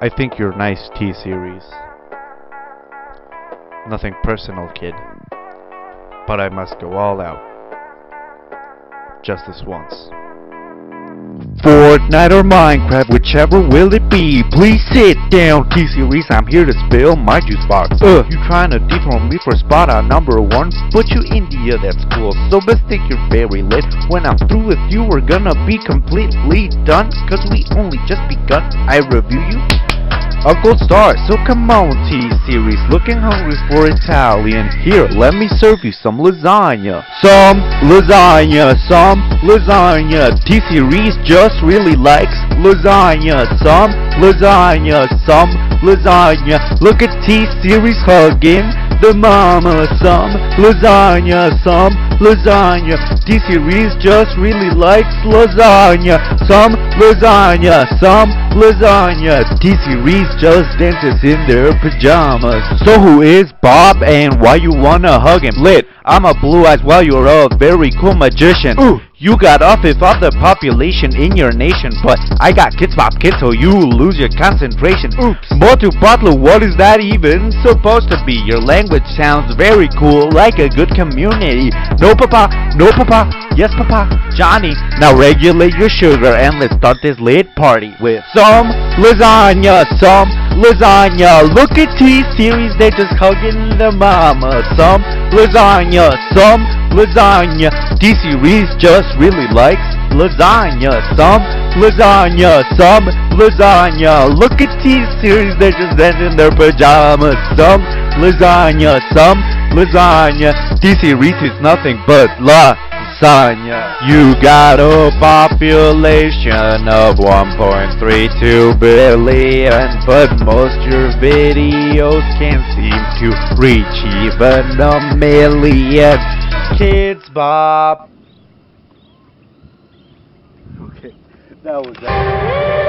I think you're nice, T-Series. Nothing personal, kid. But I must go all out. Just this once. Fortnite or Minecraft, whichever will it be. Please sit down, T-Series, I'm here to spill my juice box. Ugh, you trying to dethrone me for spot on number one? But you India, that's cool. So mistake you're very lit. When I'm through with you, we're gonna be completely done. Cause we only just begun. I review you a gold star, so come on T-Series, looking hungry for Italian. Here, let me serve you some lasagna. Some lasagna, some lasagna. T-Series just really likes lasagna. Some lasagna, some lasagna. Look at T-Series hugging the mama. Some lasagna, some lasagna. T-Series just really likes lasagna. Some lasagna, some lasagna. T-Series just dances in their pajamas. So who is Bob and why you wanna hug him? Lit, I'm a blue eyes while you're a very cool magician. Ooh. You got fifth of the population in your nation, but I got Kidz Bop kids so you lose your concentration. Oops. Motu Patlu, what is that even supposed to be? Your language sounds very cool, like a good community. No papa, no papa, yes papa, Johnny. Now regulate your sugar and let's start this lit party with some lasagna, some lasagna. Look at T-Series, they just hugging the mama. Some lasagna, some lasagna. T-Series just really likes lasagna. Some lasagna, some lasagna. Look at T-Series, they're just in their pajamas. Some lasagna, some lasagna. T-Series is nothing but lasagna. You got a population of 1.32 billion, but most your videos can't seem to reach even a million. Kidz Bop. Okay, that was that.